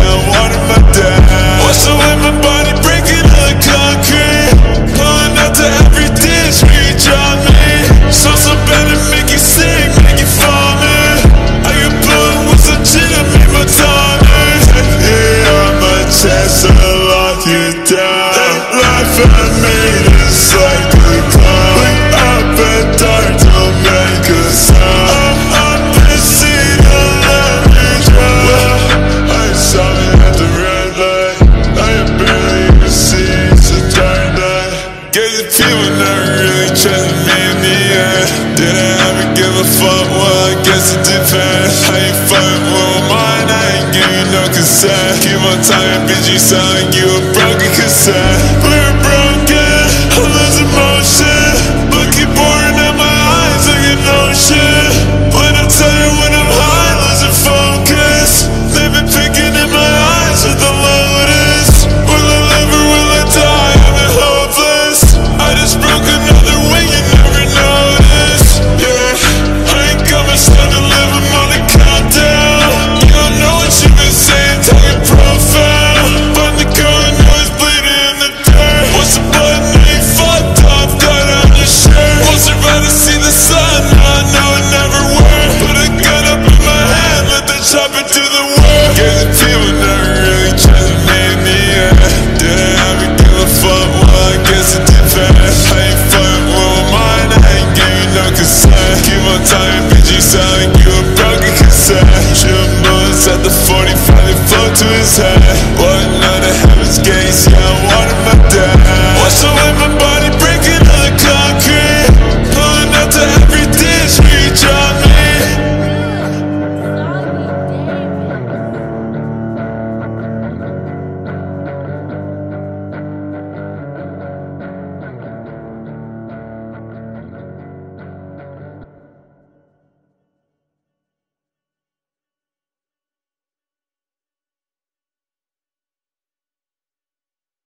I wanna You were never really trusted me in the end Didn't ever give a fuck, well I guess it depends. How you fuck with mine, I ain't giving you no consent. Keep on talking, bitch, you sound like you a broken cassette to his head. What another heaven's gates? Yeah.